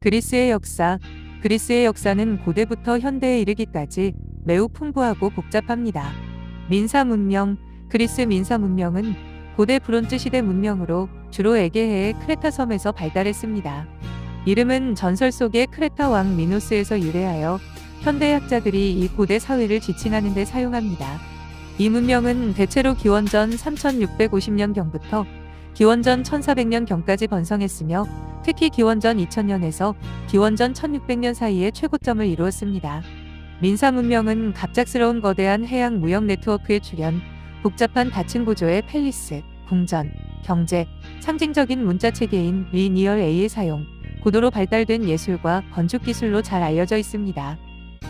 그리스의 역사 그리스의 역사는 고대부터 현대에 이르기까지 매우 풍부하고 복잡합니다. 민사 문명 그리스 민사 문명은 고대 브론즈 시대 문명으로 주로 에게해의 크레타 섬에서 발달했습니다. 이름은 전설 속의 크레타 왕 미노스에서 유래하여 현대 학자들이 이 고대 사회를 지칭하는 데 사용합니다. 이 문명은 대체로 기원전 3650년경부터 기원전 1400년경까지 번성했으며 특히 기원전 2000년에서 기원전 1600년 사이에 최고점을 이루었습니다. 미노아 문명은 갑작스러운 거대한 해양 무역 네트워크의 출현, 복잡한 다층 구조의 palace, 궁전, 경제, 상징적인 문자 체계인 Linear A의 사용, 고도로 발달된 예술과 건축 기술로 잘 알려져 있습니다.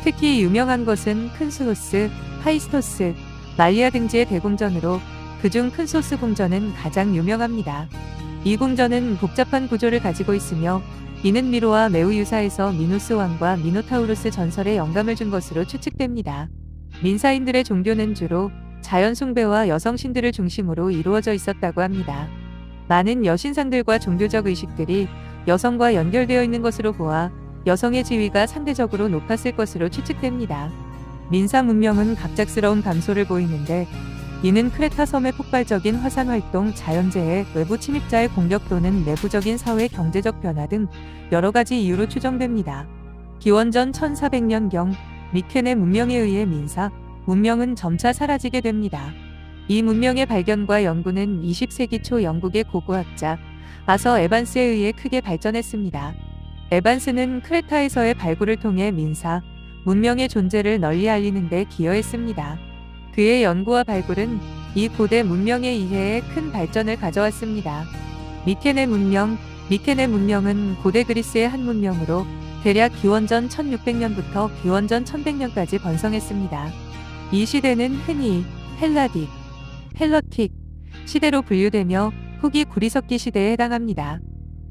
특히 유명한 것은 크노소스, 파이스토스, 말리아 등지의 대궁전으로 그중 크노소스 궁전은 가장 유명합니다. 이 궁전은 복잡한 구조를 가지고 있으며 이는 미로와 매우 유사해서 미노스 왕과 미노타우루스 전설에 영감을 준 것으로 추측됩니다. 미노아인들의 종교는 주로 자연 숭배와 여성 신들을 중심으로 이루어져 있었다고 합니다. 많은 여신상들과 종교적 의식들이 여성과 연결되어 있는 것으로 보아 여성의 지위가 상대적으로 높았을 것으로 추측됩니다. 민사 문명은 갑작스러운 감소를 보이는데 이는 크레타 섬의 폭발적인 화산 활동, 자연재해, 외부 침입자의 공격 또는 내부적인 사회 경제적 변화 등 여러 가지 이유로 추정됩니다. 기원전 1400년경 미켄의 문명에 의해 민사, 문명은 점차 사라지게 됩니다. 이 문명의 발견과 연구는 20세기 초 영국의 고고학자 아서 에반스에 의해 크게 발전했습니다. 에반스는 크레타에서의 발굴을 통해 민사, 문명의 존재를 널리 알리는 데 기여했습니다. 그의 연구와 발굴은 이 고대 문명의 이해에 큰 발전을 가져왔습니다. 미케네 문명 미케네 문명은 고대 그리스의 한 문명으로 대략 기원전 1600년부터 기원전 1100년까지 번성했습니다. 이 시대는 흔히 헬라딕, 헬러틱 시대로 분류되며 후기 구리석기 시대에 해당합니다.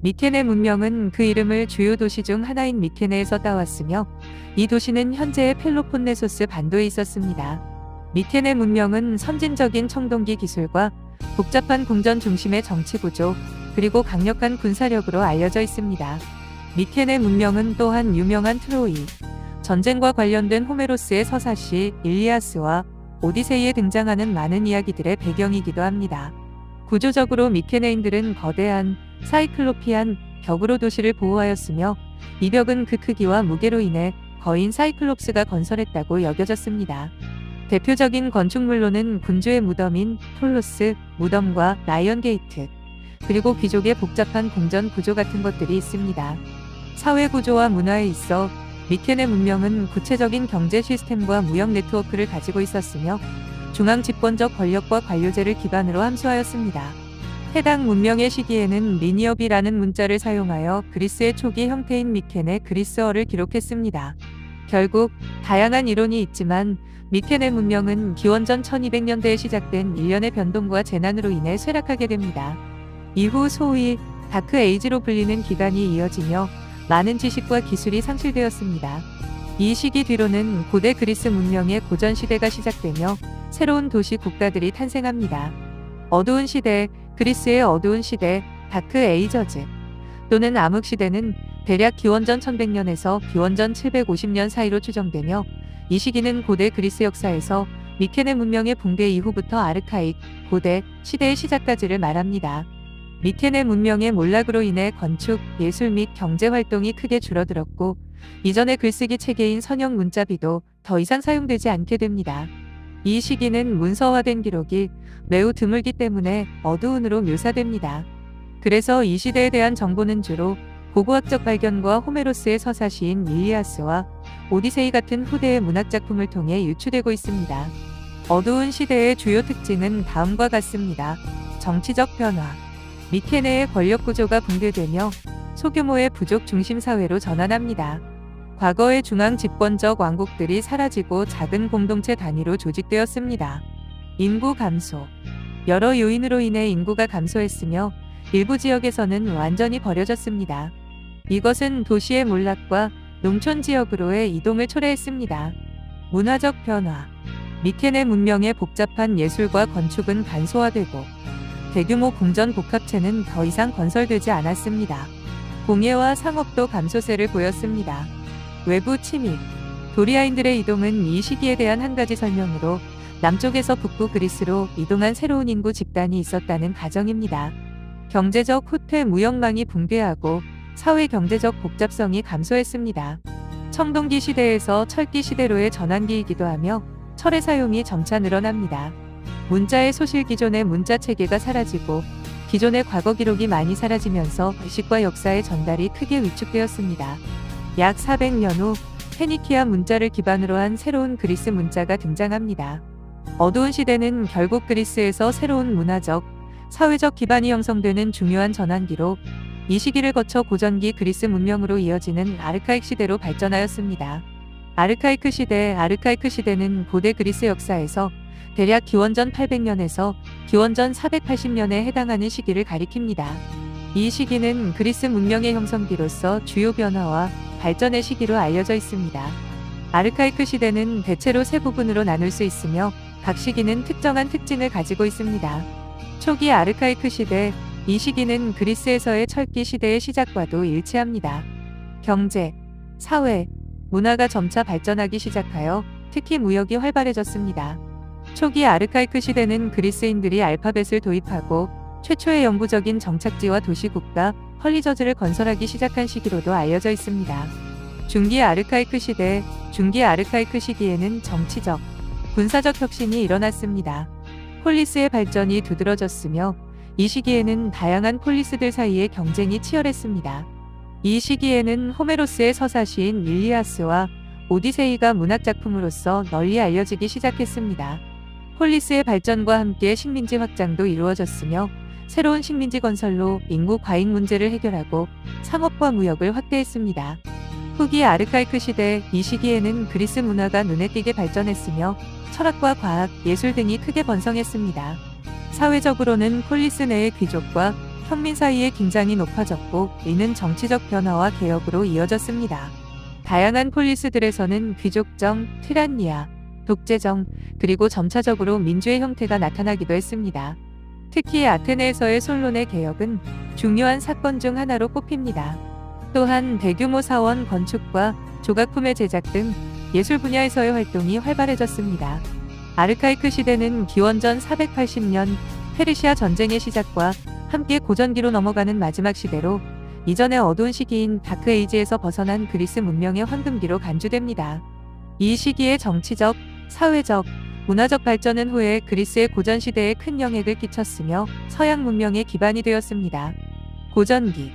미케네 문명은 그 이름을 주요 도시 중 하나인 미케네에서 따왔으며 이 도시는 현재의 펠로폰네소스 반도에 있었습니다. 미케네 문명은 선진적인 청동기 기술과 복잡한 궁전 중심의 정치 구조, 그리고 강력한 군사력으로 알려져 있습니다. 미케네 문명은 또한 유명한 트로이, 전쟁과 관련된 호메로스의 서사시 일리아스와 오디세이에 등장하는 많은 이야기들의 배경이기도 합니다. 구조적으로 미케네인들은 거대한 Cyclopean 벽으로 도시를 보호하였으며 이 벽은 그 크기와 무게로 인해 거인 사이클롭스가 건설했다고 여겨졌습니다. 대표적인 건축물로는 군주의 무덤인 톨로스 무덤과 Lion Gate, 그리고 귀족의 복잡한 궁전 구조 같은 것들이 있습니다. 사회 구조와 문화에 있어 미케네 문명은 구체적인 경제 시스템과 무역 네트워크를 가지고 있었으며 중앙 집권적 권력과 관료제를 기반으로 함수하였습니다. 해당 문명의 시기에는 리니어비라는 문자를 사용하여 그리스의 초기 형태인 미켄의 그리스어를 기록했습니다. 결국 다양한 이론이 있지만 미케네 문명은 기원전 1200년대에 시작된 일련의 변동과 재난으로 인해 쇠락하게 됩니다. 이후 소위 다크 에이지로 불리는 기간이 이어지며 많은 지식과 기술이 상실되었습니다. 이 시기 뒤로는 고대 그리스 문명의 고전 시대가 시작되며 새로운 도시 국가들이 탄생합니다. 어두운 시대, 그리스의 어두운 시대, Dark Ages 또는 암흑 시대는 대략 기원전 1100년에서 기원전 750년 사이로 추정되며 이 시기는 고대 그리스 역사에서 미케네 문명의 붕괴 이후부터 아르카익, 고대, 시대의 시작까지를 말합니다. 미케네 문명의 몰락으로 인해 건축, 예술 및 경제 활동이 크게 줄어들었고 이전의 글쓰기 체계인 선형 문자비도 더 이상 사용되지 않게 됩니다. 이 시기는 문서화된 기록이 매우 드물기 때문에 어두운으로 묘사됩니다. 그래서 이 시대에 대한 정보는 주로 고고학적 발견과 호메로스의 서사시인 일리아스와 오디세이 같은 후대의 문학작품을 통해 유추되고 있습니다. 어두운 시대의 주요 특징은 다음과 같습니다. 정치적 변화 미케네의 권력 구조가 붕괴되며 소규모의 부족 중심 사회로 전환합니다. 과거의 중앙 집권적 왕국들이 사라지고 작은 공동체 단위로 조직되었습니다. 인구 감소 여러 요인으로 인해 인구가 감소했으며 일부 지역에서는 완전히 버려졌습니다. 이것은 도시의 몰락과 농촌 지역으로의 이동을 초래했습니다. 문화적 변화 미케네 문명의 복잡한 예술과 건축은 간소화되고 대규모 궁전 복합체는 더 이상 건설되지 않았습니다. 공예와 상업도 감소세를 보였습니다. 외부 침입 도리아인들의 이동은 이 시기에 대한 한 가지 설명으로 남쪽에서 북부 그리스로 이동한 새로운 인구 집단이 있었다는 가정입니다. 경제적 후퇴 무역망이 붕괴하고 사회 경제적 복잡성이 감소했습니다. 청동기 시대에서 철기 시대로의 전환기이기도 하며 철의 사용이 점차 늘어납니다. 문자의 소실 기존의 문자 체계가 사라지고 기존의 과거 기록이 많이 사라지면서 의식과 역사의 전달이 크게 위축되었습니다. 약 400년 후 페니키아 문자를 기반으로 한 새로운 그리스 문자가 등장합니다. 어두운 시대는 결국 그리스에서 새로운 문화적, 사회적 기반이 형성되는 중요한 전환기로 이 시기를 거쳐 고전기 그리스 문명으로 이어지는 아르카익 시대로 발전하였습니다. 아르카이크 시대 아르카이크 시대는 고대 그리스 역사에서 대략 기원전 800년에서 기원전 480년에 해당하는 시기를 가리킵니다. 이 시기는 그리스 문명의 형성기로서 주요 변화와 발전의 시기로 알려져 있습니다. 아르카이크 시대는 대체로 세 부분으로 나눌 수 있으며 각 시기는 특정한 특징을 가지고 있습니다. 초기 아르카이크 시대, 이 시기는 그리스에서의 철기 시대의 시작과도 일치합니다. 경제, 사회, 문화가 점차 발전하기 시작하여 특히 무역이 활발해졌습니다. 초기 아르카이크 시대는 그리스인들이 알파벳을 도입하고 최초의 영구적인 정착지와 도시국가 헐리저즈를 건설하기 시작한 시기로도 알려져 있습니다. 중기 아르카이크 시대, 중기 아르카이크 시기에는 정치적, 군사적 혁신이 일어났습니다. 폴리스의 발전이 두드러졌으며 이 시기에는 다양한 폴리스들 사이의 경쟁이 치열했습니다. 이 시기에는 호메로스의 서사시인 일리아스와 오디세이가 문학작품으로서 널리 알려지기 시작했습니다. 폴리스의 발전과 함께 식민지 확장도 이루어졌으며 새로운 식민지 건설로 인구 과잉 문제를 해결하고 상업과 무역을 확대했습니다. 후기 아르카이크 시대 이 시기에는 그리스 문화가 눈에 띄게 발전했으며 철학과 과학, 예술 등이 크게 번성했습니다. 사회적으로는 폴리스 내의 귀족과 평민 사이의 긴장이 높아졌고 이는 정치적 변화와 개혁으로 이어졌습니다. 다양한 폴리스들에서는 귀족정, 티란니아, 독재정, 그리고 점차적으로 민주의 형태가 나타나기도 했습니다. 특히 아테네에서의 솔론의 개혁은 중요한 사건 중 하나로 꼽힙니다. 또한 대규모 사원 건축과 조각품의 제작 등 예술 분야에서의 활동이 활발해졌습니다. 아르카이크 시대는 기원전 480년 페르시아 전쟁의 시작과 함께 고전기로 넘어가는 마지막 시대로 이전의 어두운 시기인 다크에이지에서 벗어난 그리스 문명의 황금기로 간주됩니다. 이 시기의 정치적, 사회적, 문화적 발전은 후에 그리스의 고전 시대에 큰 영향을 끼쳤으며 서양 문명의 기반이 되었습니다. 고전기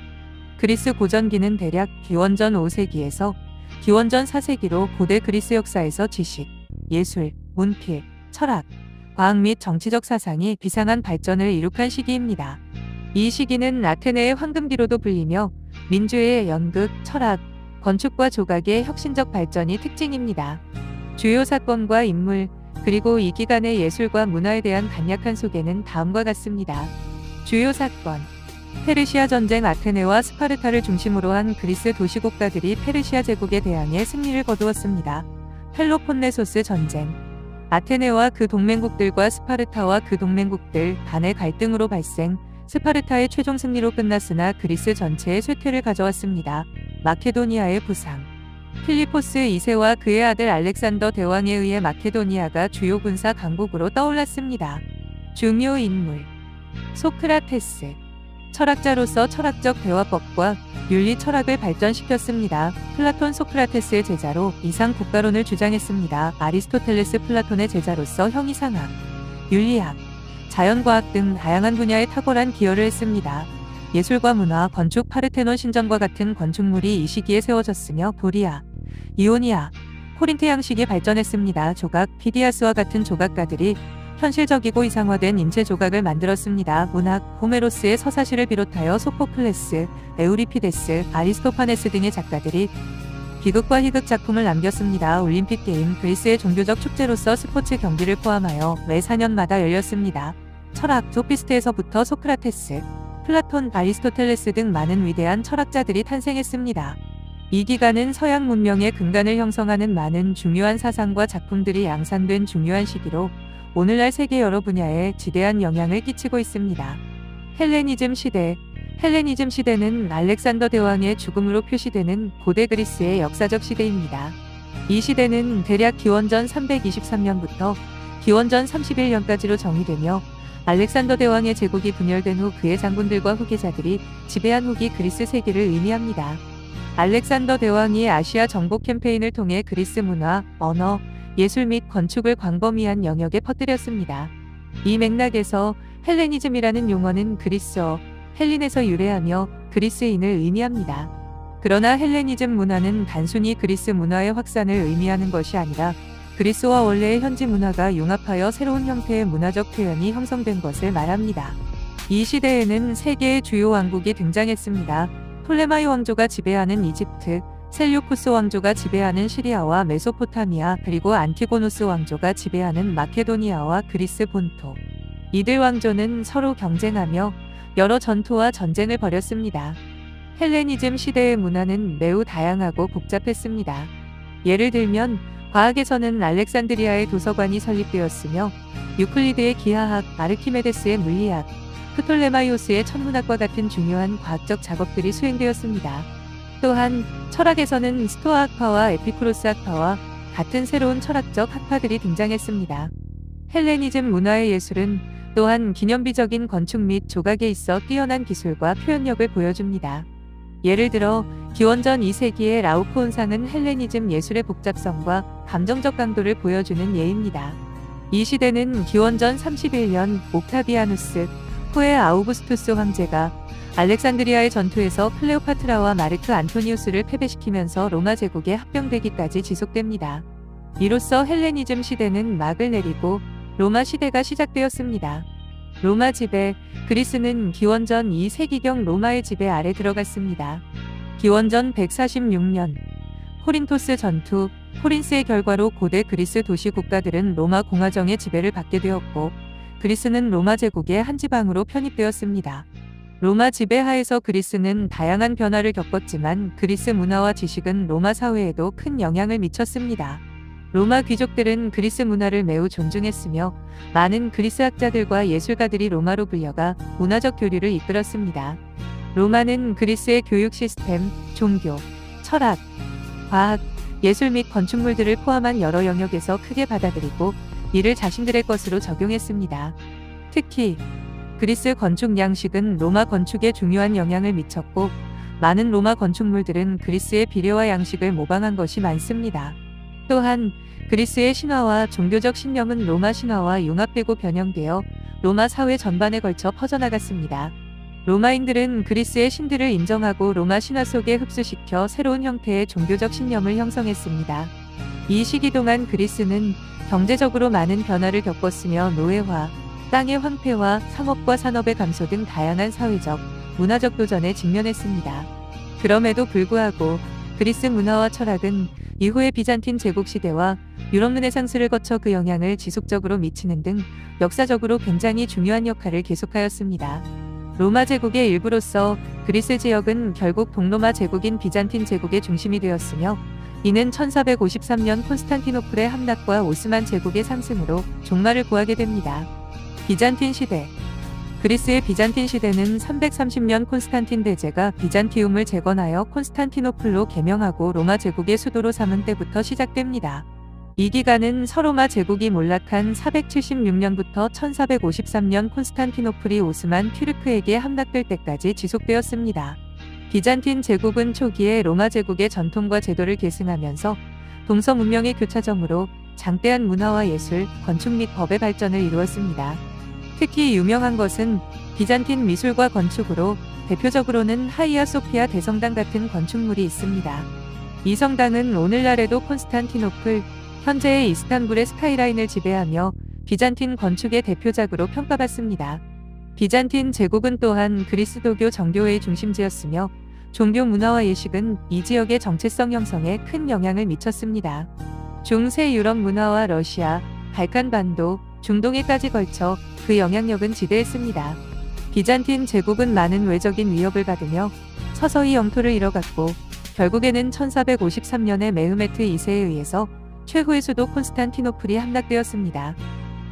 그리스 고전기는 대략 기원전 5세기에서 기원전 4세기로 고대 그리스 역사에서 지식, 예술, 문필, 철학, 과학 및 정치적 사상이 비상한 발전을 이룩한 시기입니다. 이 시기는 아테네의 황금기로도 불리며 민주의 연극, 철학, 건축과 조각의 혁신적 발전이 특징입니다. 주요 사건과 인물, 그리고 이 기간의 예술과 문화에 대한 간략한 소개는 다음과 같습니다. 주요 사건 페르시아 전쟁 아테네와 스파르타를 중심으로 한 그리스 도시국가들이 페르시아 제국에 대항해 승리를 거두었습니다. 펠로폰네소스 전쟁 아테네와 그 동맹국들과 스파르타와 그 동맹국들 간의 갈등으로 발생 스파르타의 최종 승리로 끝났으나 그리스 전체의 쇠퇴를 가져왔습니다. 마케도니아의 부상 필리포스 2세와 그의 아들 알렉산더 대왕에 의해 마케도니아가 주요 군사 강국으로 떠올랐습니다. 중요 인물 소크라테스 철학자로서 철학적 대화법과 윤리 철학을 발전시켰습니다. 플라톤 소크라테스의 제자로 이상 국가론을 주장했습니다. 아리스토텔레스 플라톤의 제자로서 형이상학, 윤리학, 자연과학 등 다양한 분야에 탁월한 기여를 했습니다. 예술과 문화, 건축 파르테논 신전과 같은 건축물이 이 시기에 세워졌으며 도리아, 이오니아, 코린트 양식이 발전했습니다. 조각, 피디아스와 같은 조각가들이 현실적이고 이상화된 인체 조각을 만들었습니다. 문학, 호메로스의 서사시를 비롯하여 소포클레스, 에우리피데스, 아리스토파네스 등의 작가들이 비극과 희극 작품을 남겼습니다. 올림픽 게임, 그리스의 종교적 축제로서 스포츠 경기를 포함하여 매 4년마다 열렸습니다. 철학, 소피스트에서부터 소크라테스, 플라톤, 아리스토텔레스 등 많은 위대한 철학자들이 탄생했습니다. 이 기간은 서양 문명의 근간을 형성하는 많은 중요한 사상과 작품들이 양산된 중요한 시기로 오늘날 세계 여러 분야에 지대한 영향을 끼치고 있습니다. 헬레니즘 시대 헬레니즘 시대는 알렉산더 대왕의 죽음으로 표시되는 고대 그리스의 역사적 시대입니다. 이 시대는 대략 기원전 323년부터 기원전 31년까지로 정의되며 알렉산더 대왕의 제국이 분열된 후 그의 장군들과 후계자들이 지배한 후기 그리스 세계를 의미합니다. 알렉산더 대왕이 아시아 정복 캠페인을 통해 그리스 문화, 언어, 예술 및 건축을 광범위한 영역에 퍼뜨렸습니다. 이 맥락에서 헬레니즘이라는 용어는 그리스어, 헬린에서 유래하며 그리스인을 의미합니다. 그러나 헬레니즘 문화는 단순히 그리스 문화의 확산을 의미하는 것이 아니라 그리스와 원래의 현지 문화가 융합하여 새로운 형태의 문화적 표현이 형성된 것을 말합니다. 이 시대에는 세계의 주요 왕국이 등장했습니다. 톨레마이 왕조가 지배하는 이집트, 셀류쿠스 왕조가 지배하는 시리아와 메소포타미아, 그리고 안티고노스 왕조가 지배하는 마케도니아와 그리스 본토. 이들 왕조는 서로 경쟁하며 여러 전투와 전쟁을 벌였습니다. 헬레니즘 시대의 문화는 매우 다양하고 복잡했습니다. 예를 들면 과학에서는 알렉산드리아의 도서관이 설립되었으며 유클리드의 기하학, 아르키메데스의 물리학, 프톨레마이오스의 천문학과 같은 중요한 과학적 작업들이 수행되었습니다. 또한 철학에서는 스토아 학파와 에피쿠로스 학파와 같은 새로운 철학적 학파들이 등장했습니다. 헬레니즘 문화의 예술은 또한 기념비적인 건축 및 조각에 있어 뛰어난 기술과 표현력을 보여줍니다. 예를 들어 기원전 2세기의 라우코온상은 헬레니즘 예술의 복잡성과 감정적 강도를 보여주는 예입니다. 이 시대는 기원전 31년 옥타비아누스 후에 아우구스투스 황제가 알렉산드리아의 전투에서 클레오파트라와 마르크 안토니우스를 패배시키면서 로마 제국에 합병되기까지 지속됩니다. 이로써 헬레니즘 시대는 막을 내리고 로마 시대가 시작되었습니다. 로마 지배, 그리스는 기원전 2세기경 로마의 지배 아래 들어갔습니다. 기원전 146년 코린토스 전투, 코린스의 결과로 고대 그리스 도시 국가들은 로마 공화정의 지배를 받게 되었고 그리스는 로마 제국의 한 지방으로 편입되었습니다. 로마 지배하에서 그리스는 다양한 변화를 겪었지만 그리스 문화와 지식은 로마 사회에도 큰 영향을 미쳤습니다. 로마 귀족들은 그리스 문화를 매우 존중했으며 많은 그리스 학자들과 예술가들이 로마로 불려가 문화적 교류를 이끌었습니다. 로마는 그리스의 교육 시스템, 종교, 철학, 과학, 예술 및 건축물들을 포함한 여러 영역에서 크게 받아들이고 이를 자신들의 것으로 적용했습니다. 특히 그리스 건축 양식은 로마 건축에 중요한 영향을 미쳤고 많은 로마 건축물들은 그리스의 비례와 양식을 모방한 것이 많습니다. 또한 그리스의 신화와 종교적 신념은 로마 신화와 융합되고 변형되어 로마 사회 전반에 걸쳐 퍼져나갔습니다. 로마인들은 그리스의 신들을 인정하고 로마 신화 속에 흡수시켜 새로운 형태의 종교적 신념을 형성했습니다. 이 시기 동안 그리스는 경제적으로 많은 변화를 겪었으며 노예화, 땅의 황폐와 상업과 산업의 감소 등 다양한 사회적, 문화적 도전에 직면했습니다. 그럼에도 불구하고 그리스 문화와 철학은 이후의 비잔틴 제국 시대와 유럽 르네상스를 거쳐 그 영향을 지속적으로 미치는 등 역사적으로 굉장히 중요한 역할을 계속하였습니다. 로마 제국의 일부로서 그리스 지역은 결국 동로마 제국인 비잔틴 제국의 중심이 되었으며 이는 1453년 콘스탄티노플의 함락과 오스만 제국의 상승으로 종말을 구하게 됩니다. 비잔틴 시대 그리스의 비잔틴 시대는 330년 콘스탄틴 대제가 비잔티움을 재건하여 콘스탄티노플로 개명하고 로마 제국의 수도로 삼은 때부터 시작됩니다. 이 기간은 서로마 제국이 몰락한 476년부터 1453년 콘스탄티노플이 오스만 튀르크에게 함락될 때까지 지속되었습니다. 비잔틴 제국은 초기에 로마 제국의 전통과 제도를 계승하면서 동서 문명의 교차점으로 장대한 문화와 예술, 건축 및 법의 발전을 이루었습니다. 특히 유명한 것은 비잔틴 미술과 건축으로 대표적으로는 하이아 소피아 대성당 같은 건축물이 있습니다. 이 성당은 오늘날에도 콘스탄티노플, 현재의 이스탄불의 스카이라인을 지배하며 비잔틴 건축의 대표작으로 평가받습니다. 비잔틴 제국은 또한 그리스도교 정교회의 중심지였으며 종교 문화와 예식은 이 지역의 정체성 형성에 큰 영향을 미쳤습니다. 중세 유럽 문화와 러시아, 발칸반도, 중동에까지 걸쳐 그 영향력은 지대했습니다. 비잔틴 제국은 많은 외적인 위협을 받으며 서서히 영토를 잃어갔고 결국에는 1453년에 메흐메트 2세에 의해서 최후의 수도 콘스탄티노플이 함락되었습니다.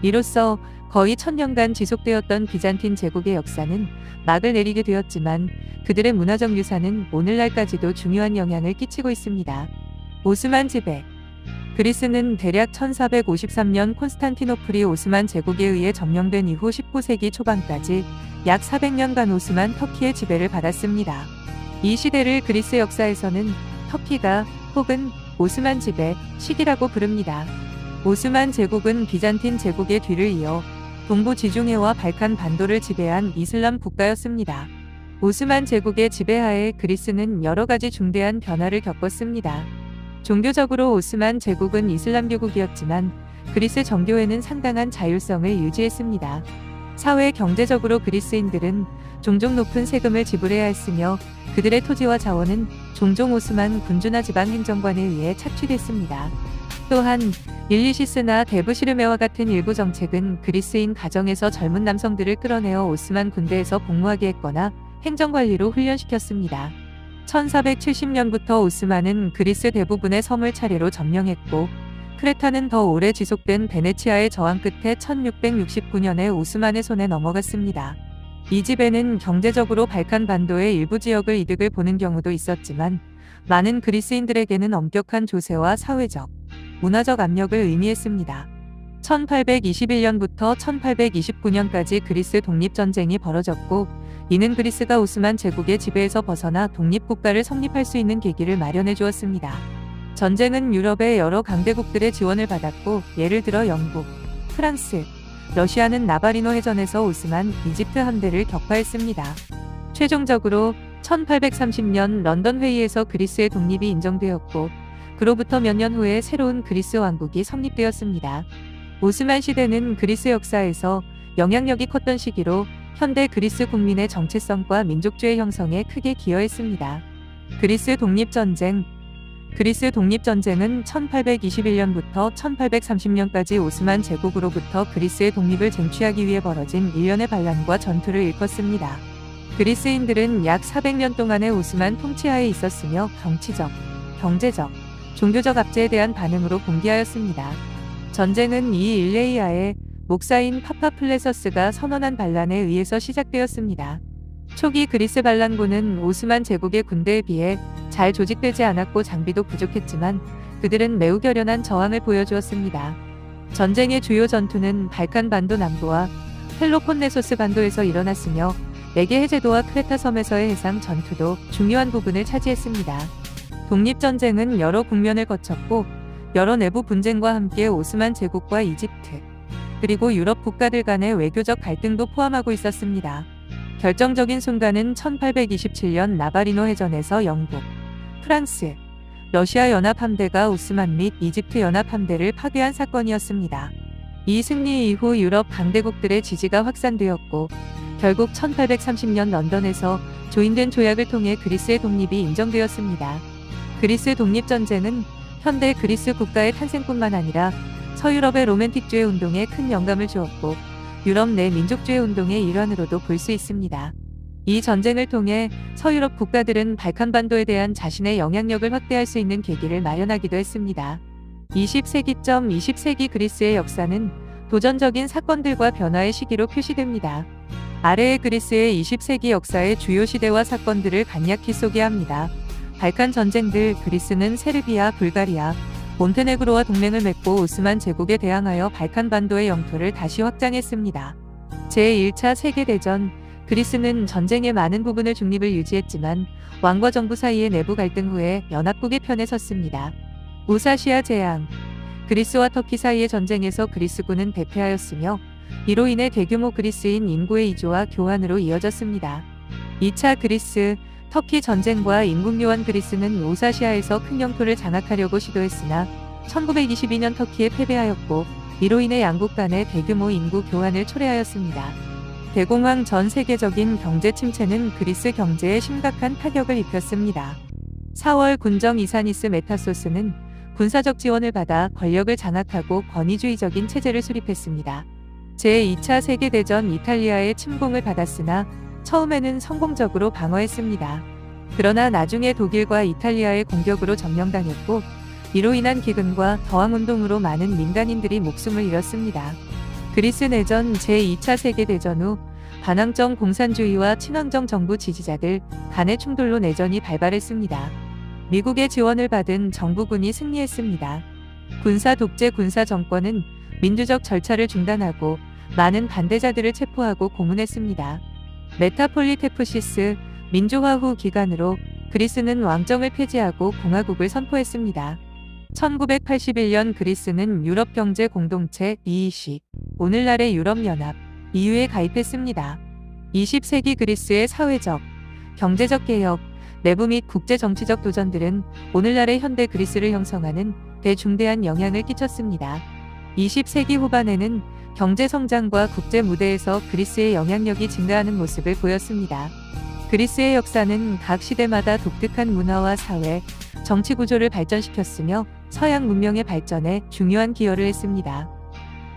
이로써 거의 천년간 지속되었던 비잔틴 제국의 역사는 막을 내리게 되었지만 그들의 문화적 유산은 오늘날까지도 중요한 영향을 끼치고 있습니다. 오스만 지배 그리스는 대략 1453년 콘스탄티노플이 오스만 제국에 의해 점령된 이후 19세기 초반까지 약 400년간 오스만 터키의 지배를 받았습니다. 이 시대를 그리스 역사에서는 터키가 혹은 오스만 지배 시기라고 부릅니다. 오스만 제국은 비잔틴 제국의 뒤를 이어 동부 지중해와 발칸 반도를 지배한 이슬람 국가였습니다. 오스만 제국의 지배하에 그리스는 여러 가지 중대한 변화를 겪었습니다. 종교적으로 오스만 제국은 이슬람교국이었지만 그리스 정교회는 상당한 자율성을 유지했습니다. 사회 경제적으로 그리스인들은 종종 높은 세금을 지불해야 했으며 그들의 토지와 자원은 종종 오스만 군주나 지방 행정관에 의해 착취됐습니다. 또한 일리시스나 데브시르메와 같은 일부 정책은 그리스인 가정에서 젊은 남성들을 끌어내어 오스만 군대에서 복무하게 했거나 행정관리로 훈련시켰습니다. 1470년부터 오스만은 그리스 대부분의 섬을 차례로 점령했고 크레타는 더 오래 지속된 베네치아의 저항 끝에 1669년에 오스만의 손에 넘어갔습니다. 이 집에는 경제적으로 발칸 반도의 일부 지역을 이득을 보는 경우도 있었지만 많은 그리스인들에게는 엄격한 조세와 사회적, 문화적 압력을 의미했습니다. 1821년부터 1829년까지 그리스 독립전쟁이 벌어졌고 이는 그리스가 오스만 제국의 지배에서 벗어나 독립국가를 성립할 수 있는 계기를 마련해 주었습니다. 전쟁은 유럽의 여러 강대국들의 지원을 받았고 예를 들어 영국, 프랑스, 러시아는 나바리노 해전에서 오스만 이집트 함대를 격파했습니다. 최종적으로 1830년 런던 회의에서 그리스의 독립이 인정되었고 그로부터 몇 년 후에 새로운 그리스 왕국이 성립되었습니다. 오스만 시대는 그리스 역사에서 영향력이 컸던 시기로 현대 그리스 국민의 정체성과 민족주의 형성에 크게 기여했습니다. 그리스 독립전쟁 그리스 독립전쟁은 1821년부터 1830년까지 오스만 제국으로부터 그리스의 독립을 쟁취하기 위해 벌어진 일련의 반란과 전투를 일컫습니다. 그리스인들은 약 400년 동안의 오스만 통치하에 있었으며 정치적, 경제적, 종교적 압제에 대한 반응으로 봉기하였습니다. 전쟁은 이 일레이아의 목사인 파파 플레서스가 선언한 반란에 의해서 시작되었습니다. 초기 그리스 반란군은 오스만 제국의 군대에 비해 잘 조직되지 않았고 장비도 부족했지만 그들은 매우 결연한 저항을 보여주었습니다. 전쟁의 주요 전투는 발칸 반도 남부와 펠로폰네소스 반도에서 일어났으며 레게 해제도와 크레타 섬에서의 해상 전투도 중요한 부분을 차지했습니다. 독립전쟁은 여러 국면을 거쳤고 여러 내부 분쟁과 함께 오스만 제국과 이집트 그리고 유럽 국가들 간의 외교적 갈등도 포함하고 있었습니다. 결정적인 순간은 1827년 나바리노 해전에서 영국, 프랑스, 러시아 연합 함대가 오스만 및 이집트 연합 함대를 파괴한 사건이었습니다. 이 승리 이후 유럽 강대국들의 지지가 확산되었고 결국 1830년 런던에서 조인된 조약을 통해 그리스의 독립이 인정되었습니다. 그리스 독립전쟁은 현대 그리스 국가의 탄생뿐만 아니라 서유럽의 로맨틱주의 운동에 큰 영감을 주었고 유럽 내 민족주의 운동의 일환으로도 볼 수 있습니다. 이 전쟁을 통해 서유럽 국가들은 발칸반도에 대한 자신의 영향력을 확대할 수 있는 계기를 마련하기도 했습니다. 20세기점 20세기 그리스의 역사는 도전적인 사건들과 변화의 시기로 표시됩니다. 아래의 그리스의 20세기 역사의 주요 시대와 사건들을 간략히 소개합니다. 발칸 전쟁들 그리스는 세르비아, 불가리아, 몬테네그로와 동맹을 맺고 오스만 제국에 대항하여 발칸 반도의 영토를 다시 확장했습니다. 제1차 세계대전 그리스는 전쟁의 많은 부분을 중립을 유지했지만 왕과 정부 사이의 내부 갈등 후에 연합국의 편에 섰습니다. 우사시아 재앙 그리스와 터키 사이의 전쟁에서 그리스군은 대패하였으며 이로 인해 대규모 그리스인 인구의 이조와 교환으로 이어졌습니다. 2차 그리스 터키 전쟁과 인구 교환 그리스는 소아시아에서 큰 영토를 장악하려고 시도했으나 1922년 터키에 패배하였고 이로 인해 양국 간의 대규모 인구 교환을 초래하였습니다. 대공황 전 세계적인 경제 침체는 그리스 경제에 심각한 타격을 입혔습니다. 4월 군정 이오아니스 메탁사스는 군사적 지원을 받아 권력을 장악하고 권위주의적인 체제를 수립했습니다. 제2차 세계대전 이탈리아의 침공을 받았으나 처음에는 성공적으로 방어했습니다. 그러나 나중에 독일과 이탈리아의 공격으로 점령당했고 이로 인한 기근과 저항운동으로 많은 민간인들이 목숨을 잃었습니다. 그리스 내전 제2차 세계대전 후 반항정 공산주의와 친왕정 정부 지지자들 간의 충돌로 내전이 발발했습니다. 미국의 지원을 받은 정부군이 승리했습니다. 군사 독재 군사 정권은 민주적 절차를 중단하고 많은 반대자들을 체포하고 고문했습니다. 메타폴리테프시스 민주화 후 기간으로 그리스는 왕정을 폐지하고 공화국을 선포했습니다. 1981년 그리스는 유럽 경제 공동체 EEC, 오늘날의 유럽연합, EU에 가입했습니다. 20세기 그리스의 사회적, 경제적 개혁, 내부 및 국제 정치적 도전들은 오늘날의 현대 그리스를 형성하는 대중대한 영향을 끼쳤습니다. 20세기 후반에는 경제 성장과 국제 무대에서 그리스의 영향력이 증가하는 모습을 보였습니다. 그리스의 역사는 각 시대마다 독특한 문화와 사회, 정치 구조를 발전시켰으며 서양 문명의 발전에 중요한 기여를 했습니다.